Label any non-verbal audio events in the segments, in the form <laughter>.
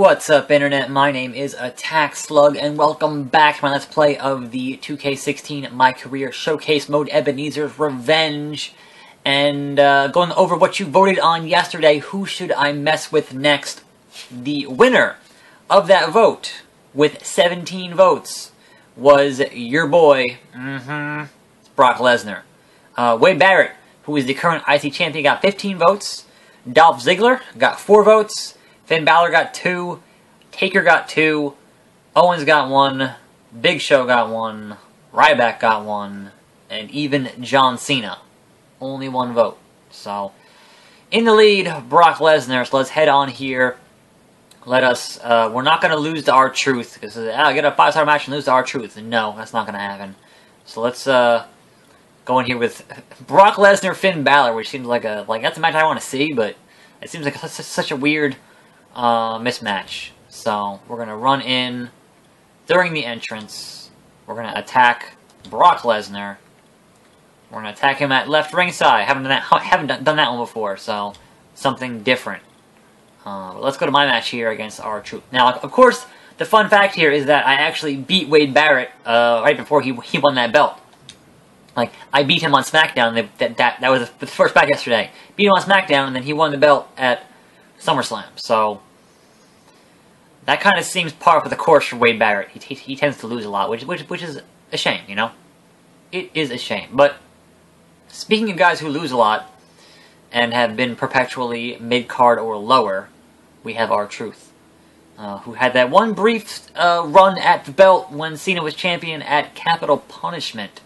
What's up, Internet? My name is Attack Slug, and welcome back to my Let's Play of the 2K16 My Career Showcase Mode Ebenezer's Revenge. And uh, going over what you voted on yesterday, who should I mess with next? The winner of that vote, with 17 votes, was your boy, mm-hmm, Brock Lesnar. Uh, Wade Barrett, who is the current IC champion, got 15 votes. Dolph Ziggler got 4 votes. Finn Balor got two, Taker got two, Owens got one, Big Show got one, Ryback got one, and even John Cena. Only one vote. So, in the lead, Brock Lesnar. So let's head on here. Let us, uh, we're not going to lose to R-Truth, because uh, I'll get a five-star match and lose to R-Truth. No, that's not going to happen. So let's, uh, go in here with <laughs> Brock Lesnar, Finn Balor, which seems like a, like, that's a match I want to see, but it seems like such a weird uh, mismatch. So we're going to run in during the entrance. We're going to attack Brock Lesnar. We're going to attack him at left ringside. Haven't done that. <laughs> Haven't done that one before. So something different. Uh, let's go to my match here against R-Truth. Now, of course, the fun fact here is that I actually beat Wade Barrett uh, right before he he won that belt. Like I beat him on SmackDown. That that that was the first back yesterday. Beat him on SmackDown, and then he won the belt at SummerSlam. So that kind of seems par for the course for Wade Barrett. He, he, he, tends to lose a lot, which, which which is a shame, you know. It is a shame. But speaking of guys who lose a lot and have been perpetually mid card or lower, we have R-Truth, uh, who had that one brief uh, run at the belt when Cena was champion at Capital Punishment.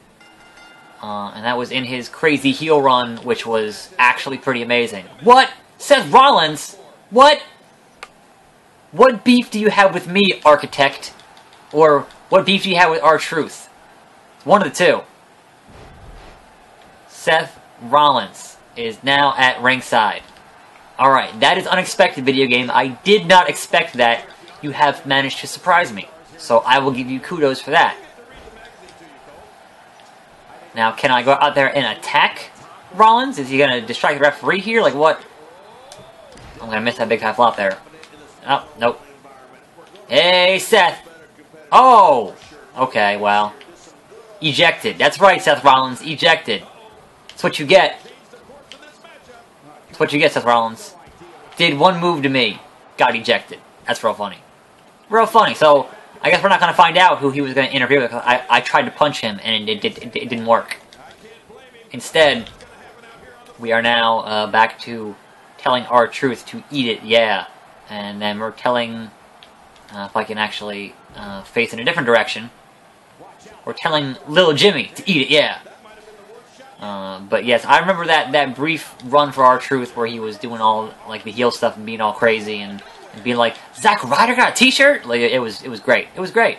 Uh, and that was in his crazy heel run, which was actually pretty amazing. What? Seth Rollins? What? What beef do you have with me, Architect? Or what beef do you have with R-Truth? One of the two. Seth Rollins is now at ringside. Alright, that is unexpected, video game. I did not expect that. You have managed to surprise me. So I will give you kudos for that. Now, can I go out there and attack Rollins? Is he going to distract the referee here? Like, what? I'm gonna miss that big high flop there. Oh, nope. Hey, Seth! Oh! Okay, well. Ejected. That's right, Seth Rollins. Ejected. That's what you get. That's what you get, Seth Rollins. Did one move to me. Got ejected. That's real funny. Real funny. So, I guess we're not going to find out who he was going to interfere with. I, I tried to punch him, and it, it, it, it didn't work. Instead, we are now uh, back to telling R-Truth to eat it, yeah. And then we're telling, uh, if I can actually uh, face in a different direction, we're telling Little Jimmy to eat it, yeah. Uh, but yes, I remember that, that brief run for R-Truth where he was doing all like the heel stuff and being all crazy and, and being like, Zack Ryder got a T-shirt. Like it was, it was great. It was great.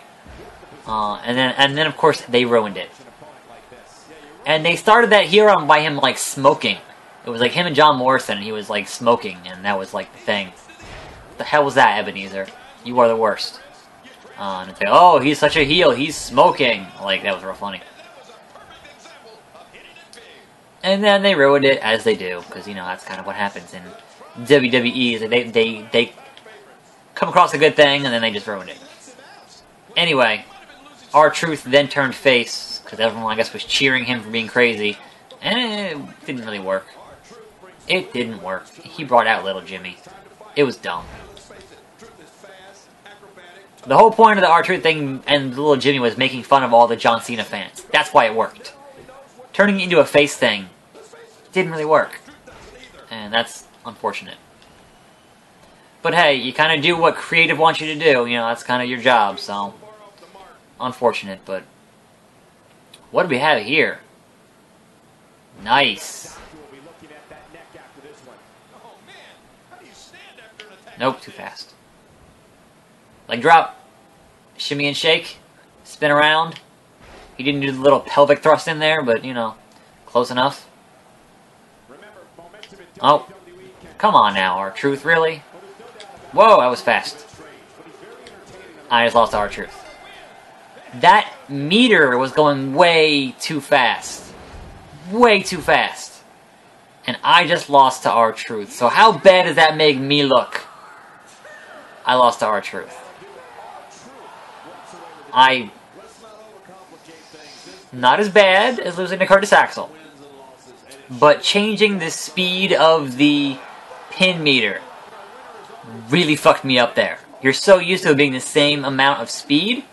Uh, and then, and then of course they ruined it. And they started that heel run by him like smoking. It was like him and John Morrison, and he was like smoking, and that was like the thing. The hell was that, Ebenezer? You are the worst. Uh, and it's like, oh, he's such a heel, he's smoking. Like, that was real funny. And then they ruined it, as they do, because, you know, that's kind of what happens in WWE. They, they, they come across a good thing, and then they just ruined it. Anyway, R-Truth then turned face, because everyone, I guess, was cheering him for being crazy, and it didn't really work. It didn't work. He brought out little Jimmy. It was dumb. The whole point of the R-Truth thing and little Jimmy was making fun of all the John Cena fans. That's why it worked. Turning it into a face thing didn't really work. And that's unfortunate. But hey, you kind of do what creative wants you to do. You know, that's kind of your job, so... Unfortunate, but... What do we have here? Nice. Nope, too fast. Leg drop. Shimmy and shake. Spin around. He didn't do the little pelvic thrust in there, but, you know, close enough. Oh. Come on now, R-Truth, really? Whoa, that was fast. I just lost R-Truth. That meter was going way too fast. Way too fast. And I just lost to R-Truth. So how bad does that make me look? I lost to R-Truth. I... Not as bad as losing to Curtis Axel. But changing the speed of the pin meter really fucked me up there. You're so used to it being the same amount of speed,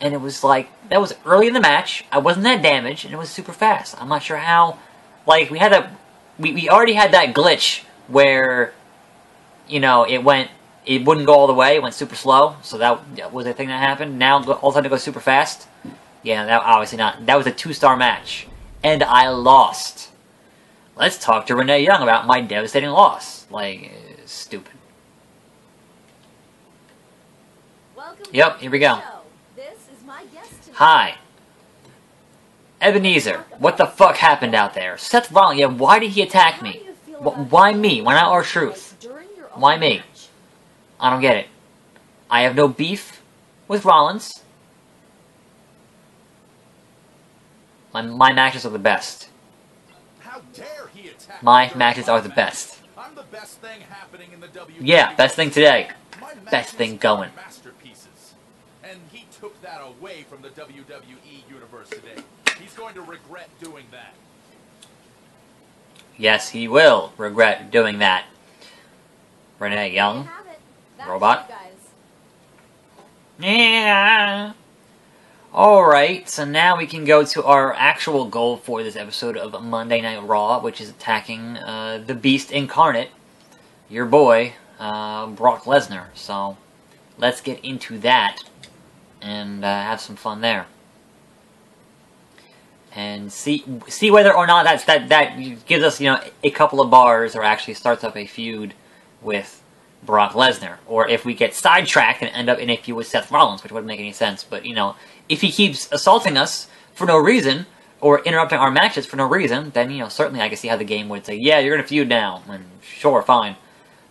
and it was like, that was early in the match, I wasn't that damaged, and it was super fast. I'm not sure how, like, we had that, we, we already had that glitch where, you know, it went, it wouldn't go all the way, it went super slow, so that was a thing that happened. Now, all of a sudden it goes super fast. Yeah, that obviously not, that was a two-star match. And I lost. Let's talk to Renee Young about my devastating loss. Like, stupid. Yep, here we go. Hi. Ebenezer, what the fuck happened out there? Seth Rollins, yeah, why did he attack me? Why me? Why not R-Truth? Why me? I don't get it. I have no beef with Rollins. My, my matches are the best. My matches are the best. The best Yeah, best thing today. Best thing going. Masterpieces. And he took that away from the WWE Universe today. He's going to regret doing that. Yes, he will regret doing that. Renee Young. Robot. Yeah. Alright, so now we can go to our actual goal for this episode of Monday Night Raw, which is attacking uh, the Beast Incarnate, your boy, uh, Brock Lesnar. So, let's get into that and uh, have some fun there. And see see whether or not that's, that, that gives us, you know, a couple of bars or actually starts up a feud with Brock Lesnar. Or if we get sidetracked and end up in a feud with Seth Rollins, which wouldn't make any sense. But, you know, if he keeps assaulting us for no reason, or interrupting our matches for no reason, then, you know, certainly I can see how the game would say, yeah, you're gonna feud now, and sure, fine.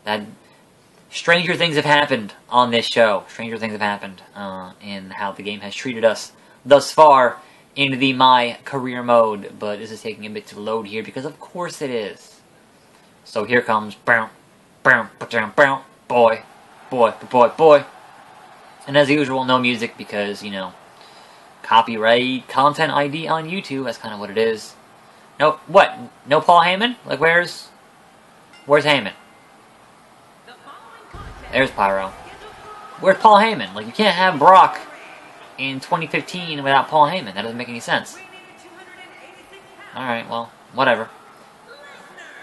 That, stranger things have happened on this show. Stranger things have happened, uh, in how the game has treated us thus far in the My Career mode, but this is taking a bit to load here, because of course it is. So here comes, bow, bow, bow, bow, boy, boy, boy, boy. And as usual, no music, because, you know, copyright content ID on YouTube. That's kind of what it is. No, what? No Paul Heyman? Like, where's... Where's Heyman? There's Pyro. Where's Paul Heyman? Like, you can't have Brock in 2015 without Paul Heyman. That doesn't make any sense. Alright, well, whatever.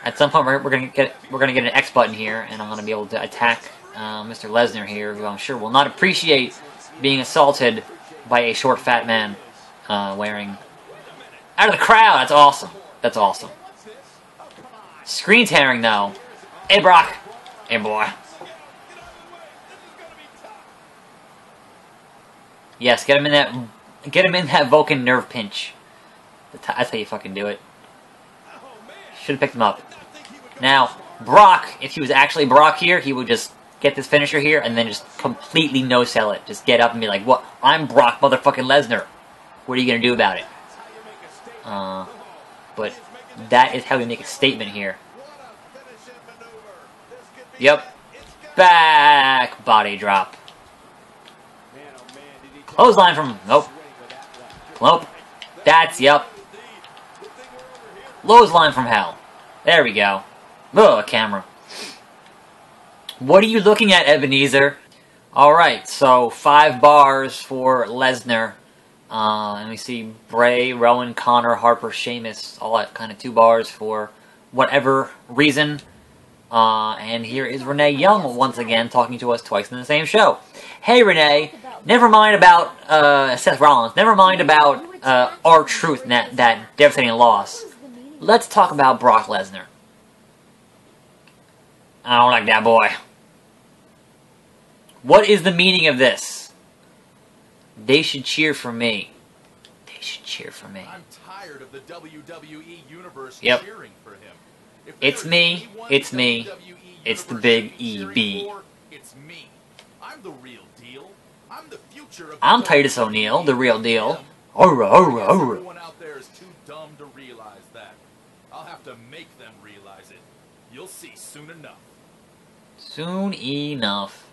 At some point, we're, we're gonna get we're gonna get an X button here, and I'm gonna be able to attack uh, Mr. Lesnar here, who I'm sure will not appreciate being assaulted by a short, fat man uh, wearing... Out of the crowd! That's awesome. That's awesome. Screen tearing, though. Hey, Brock. Hey, boy. Yes, get him in that... Get him in that Vulcan nerve pinch. That's how you fucking do it. Should have picked him up. Now, Brock, if he was actually Brock here, he would just get this finisher here, and then just completely no-sell it. Just get up and be like, what? I'm Brock motherfucking Lesnar. What are you going to do about it? Uh, but that is how we make a statement here. Yep. Back body drop. Clothesline from... Nope. Nope. That's, yep. Clothesline from hell. There we go. Ugh, a camera. What are you looking at, Ebenezer? Alright, so five bars for Lesnar. Uh, and we see Bray, Rowan, Connor, Harper, Sheamus, all that kind of two bars for whatever reason. Uh, and here is Renee Young once again talking to us twice in the same show. Hey Renee, never mind about uh, Seth Rollins, never mind about uh, R-Truth that, that devastating loss. Let's talk about Brock Lesnar. I don't like that boy. What is the meaning of this? They should cheer for me. They should cheer for me. I'm tired of the WWE universe yep. cheering for him. it's me. It's me. It's the big EB. It's me. I'm the real deal. I'm the future of I'm Titus O'Neil, the real deal. Aura, aura, aura. Everyone out there is too dumb to realize that. I'll have to make them realize it. You'll see soon enough. Soon enough.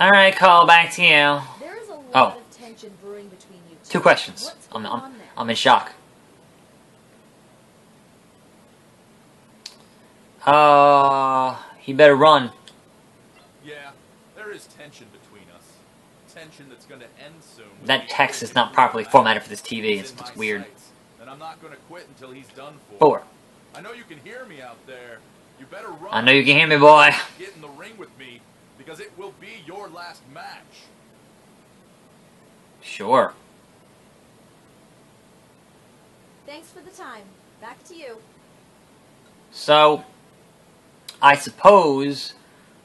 Alright, Cole, back to you. There is a lot Oh. of tension brewing between you two. Two questions. What's I'm, I'm, on there? I'm in shock. Uh, he better run. Yeah, there is tension between us. Tension that's going to end soon. That text is not properly formatted for this TV. It's, it's weird. sights, And I'm not going to quit until he's done for. Four. I know you can hear me out there. You better run. I know you can hear me, boy. Get in the ring with me because it will be your last match. Sure. Thanks for the time. Back to you. So, I suppose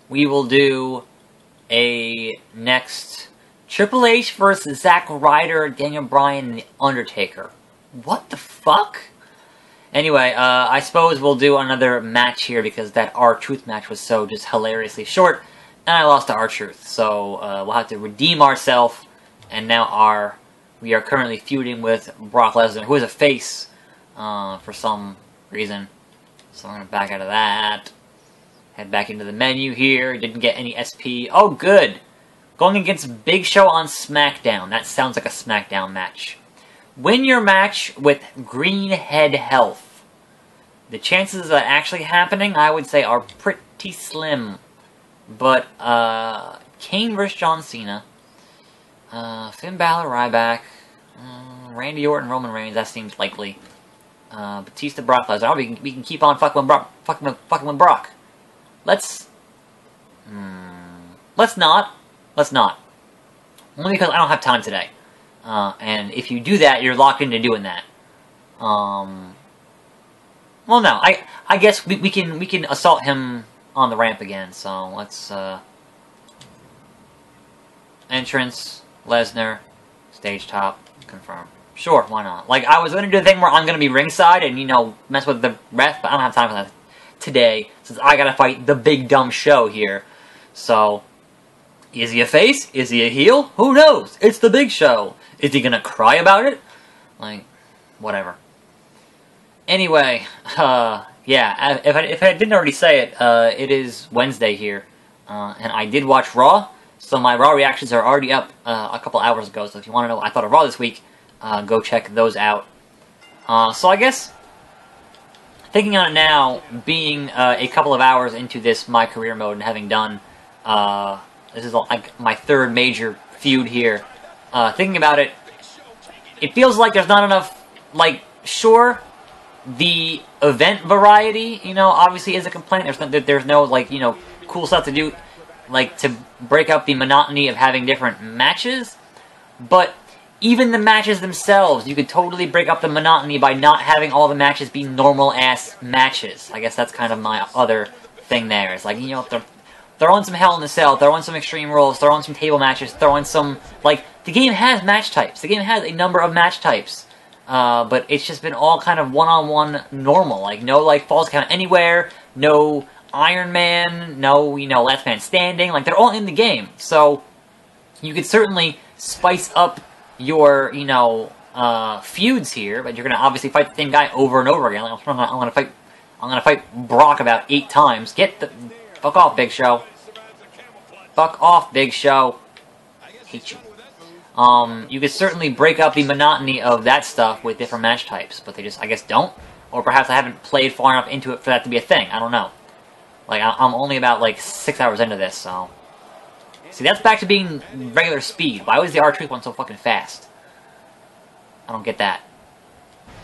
we will do a next Triple H versus Zack Ryder, Daniel Bryan, and The Undertaker. What the fuck? Anyway, uh, I suppose we'll do another match here because that R Truth match was so just hilariously short, and I lost to R Truth. So uh, we'll have to redeem ourselves, and now our we are currently feuding with Brock Lesnar, who is a face uh, for some reason. So I'm gonna back out of that. Head back into the menu here. Didn't get any SP. Oh, good. Going against Big Show on SmackDown. That sounds like a SmackDown match. Win your match with Greenhead Health. The chances of that actually happening, I would say, are pretty slim. But, uh, Kane versus John Cena. Uh, Finn Balor, Ryback. Uh, Randy Orton, Roman Reigns, that seems likely. Uh, Batista, Brock Lesnar. We can, we can keep on fucking with Brock. Fucking with, fucking with Brock. Let's. Hmm, let's not. Let's not. Only because I don't have time today. Uh, and if you do that, you're locked into doing that. Um. Well, no. I I guess we, we can we can assault him on the ramp again. So let's. Uh, entrance, Lesnar, stage top, confirm. Sure, why not? Like, I was to do the thing where I'm to be ringside and, you know, mess with the ref, but I don't have time for that today, since I gotta fight the big dumb show here. So, is he a face? Is he a heel? Who knows? It's the big show. Is he gonna cry about it? Like, whatever. Anyway, uh, yeah, if I, if I didn't already say it, uh, it is Wednesday here, uh, and I did watch Raw, so my Raw reactions are already up uh, a couple hours ago, so if you want to know what I thought of Raw this week, uh, go check those out. Uh, so I guess, thinking on it now, being uh, a couple of hours into this My Career mode and having done, uh, this is like my third major feud here, uh, thinking about it, it feels like there's not enough, like, sure, the event variety, you know, obviously is a complaint. There's no, there's no like, you know, cool stuff to do, like to break up the monotony of having different matches. But even the matches themselves, you could totally break up the monotony by not having all the matches be normal ass matches. I guess that's kind of my other thing there. It's like, you know, in some Hell in the Cell, throw in some Extreme Rules, throw in some table matches, throw in some, like, the game has match types. The game has a number of match types. Uh, but it's just been all kind of one-on-one normal. Like, no, like, falls count anywhere, no Iron Man, no, you know, last man standing. Like, they're all in the game. So, you could certainly spice up your, you know, uh, feuds here, but you're gonna obviously fight the same guy over and over again. Like, I'm, I'm gonna fight, I'm gonna fight Brock about eight times. Get the, fuck off, Big Show. Fuck off, Big Show. Hate you. Um, you could certainly break up the monotony of that stuff with different match types, but they just, I guess, don't. Or perhaps I haven't played far enough into it for that to be a thing. I don't know. Like, I'm only about, like, six hours into this, so... See, that's back to being regular speed. Why was the R-Truth one so fucking fast? I don't get that.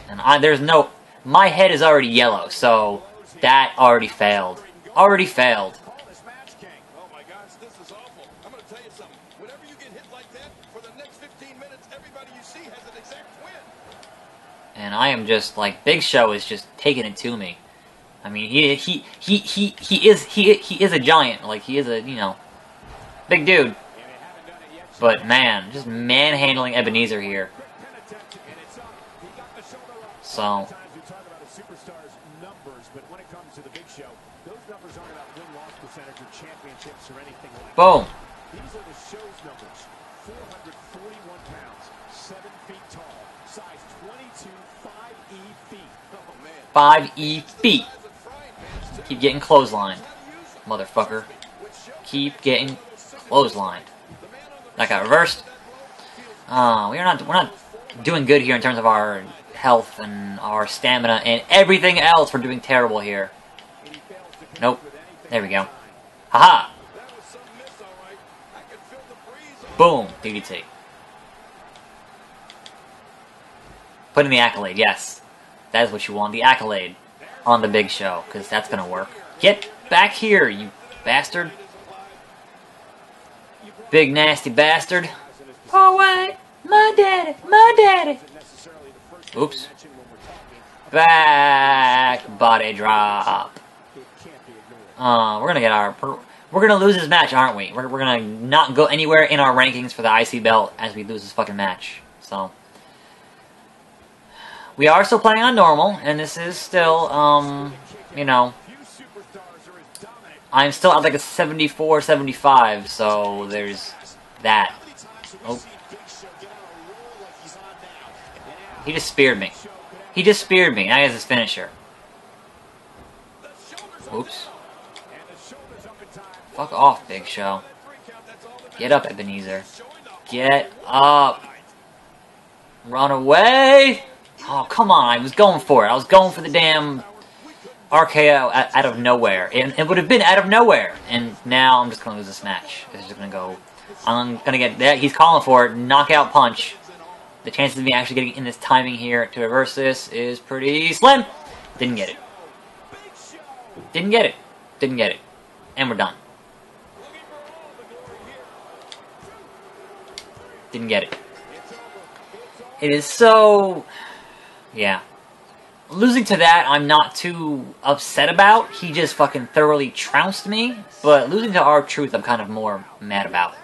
And I, there's no... My head is already yellow, so that already failed. Already failed. This match king. Oh my gosh, this is awful. I'm gonna tell you something. Whenever you get hit like that, for the next 15 minutes, everybody you see has an exact twin. And I am just like Big Show is just taking it to me. I mean, he he he he he is he he is a giant. Like he is a you know big dude. But man, just manhandling Ebenezer here. So Sometimes 5E feet. Keep getting clotheslined, motherfucker. Keep getting clotheslined. That got reversed. Uh, we're not we're not doing good here in terms of our health and our stamina and everything else. We're doing terrible here. Nope. There we go. Haha. -ha. Boom. DDT. Put in the accolade. Yes that is what you want. The accolade on the big show because that's gonna work. Get back here, you bastard. Big nasty bastard. Paul White, my daddy, my daddy. Oops. Back body drop. Uh, we're gonna get our. We're, we're gonna lose this match, aren't we? We're, we're gonna not go anywhere in our rankings for the IC belt as we lose this fucking match. So. We are still playing on normal, and this is still, um, you know, I'm still at like a 74, 75, so there's that. Oh. He just speared me. He just speared me. Now he has his finisher. Oops. Fuck off, Big Show. Get up, Ebenezer. Get up. Run away! Oh, come on. I was going for it. I was going for the damn RKO out of nowhere. And it would have been out of nowhere. And now I'm just going to lose this match. It's just going to go... I'm going to get that. He's calling for it. Knockout punch. The chances of me actually getting in this timing here to reverse this is pretty slim. Didn't get it. Didn't get it. Didn't get it. And we're done. Didn't get it. It is so... Yeah. Losing to that, I'm not too upset about. He just fucking thoroughly trounced me. But losing to R-Truth, I'm kind of more mad about.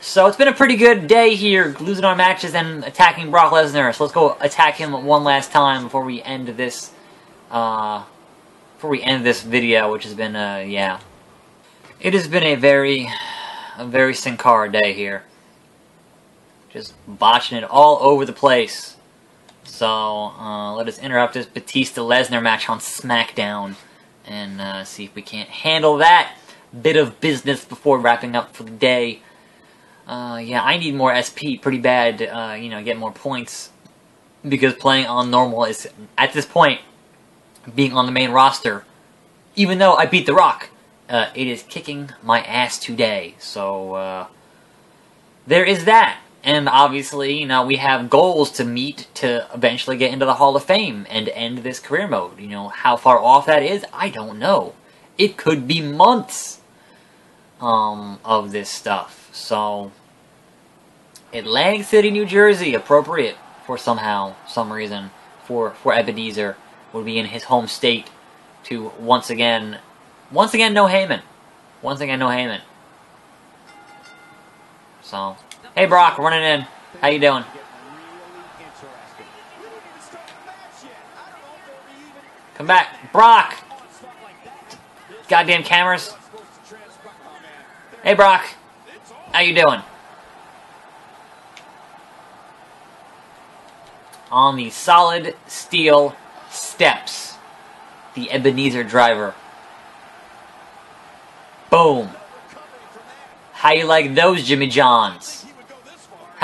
So it's been a pretty good day here, losing our matches and attacking Brock Lesnar. So let's go attack him one last time before we end this, uh, before we end this video, which has been, uh, yeah. It has been a very, a very Sin Cara day here. Just botching it all over the place. So, uh, let us interrupt this Batista-Lesnar match on SmackDown and uh, see if we can't handle that bit of business before wrapping up for the day. Uh, yeah, I need more SP pretty bad, uh, you know, get more points. Because playing on normal is, at this point, being on the main roster, even though I beat The Rock, uh, it is kicking my ass today. So, uh, there is that. And obviously, you know, we have goals to meet to eventually get into the Hall of Fame and end this career mode. You know, how far off that is, I don't know. It could be months um, of this stuff. So, Atlantic City, New Jersey, appropriate for somehow, some reason, for, for Ebenezer, would be in his home state to once again, once again, no Heyman. Once again, no Heyman. So, hey Brock, running in. How you doing? Come back, Brock! Goddamn cameras. Hey Brock, how you doing? On the solid steel steps, the Ebenezer driver. Boom. How you like those Jimmy Johns?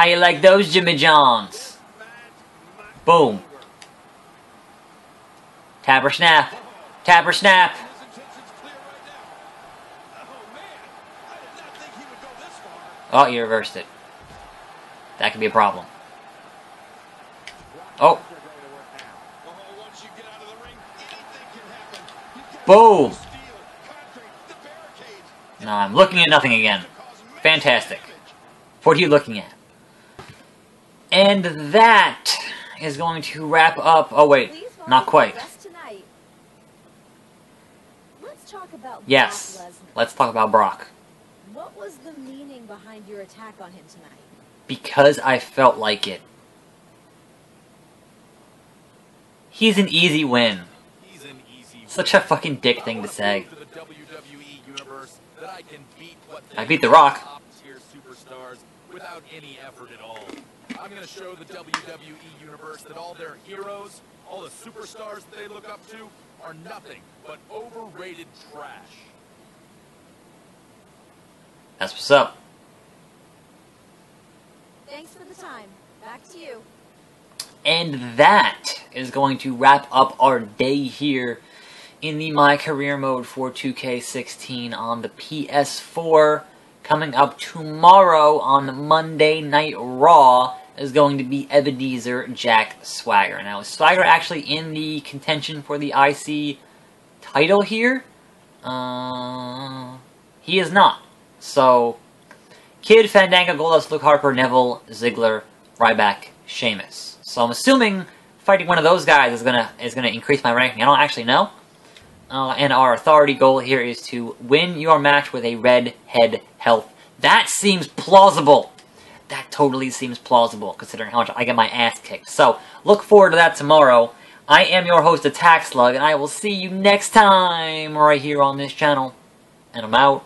How you like those Jimmy Johns? Boom. Tap or snap. Tap or snap. Oh, you reversed it. That could be a problem. Oh. Boom. No, I'm looking at nothing again. Fantastic. What are you looking at? And that is going to wrap up. Oh, wait. Not quite. the tonight. Let's talk about Yes. Let's talk about Brock. What was the meaning behind your attack on him tonight? Because I felt like it. He's an easy win. He's an easy Such a fucking dick thing to say. To the WWE universe that I can beat what I beat The Rock. Top tier superstars without any effort at all. I'm gonna show the WWE universe that all their heroes, all the superstars that they look up to, are nothing but overrated trash. That's what's up. Thanks for the time. Back to you. And that is going to wrap up our day here in the My Career mode for 2K16 on the PS4. Coming up tomorrow on Monday Night Raw is going to be Ebenezer Jack Swagger. Now, is Swagger actually in the contention for the IC title here? Uh, he is not. So, Kidd, Fandango, Goldust, Luke Harper, Neville, Ziggler, Ryback, Sheamus. So I'm assuming fighting one of those guys is gonna is gonna increase my ranking. I don't actually know. Uh, and our authority goal here is to win your match with a red head health. That seems plausible. That totally seems plausible, considering how much I get my ass kicked. So, look forward to that tomorrow. I am your host, Attack Slug, and I will see you next time right here on this channel. And I'm out.